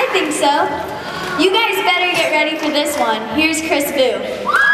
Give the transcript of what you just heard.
I think so. You guys better get ready for this one. Here's Chris Boo.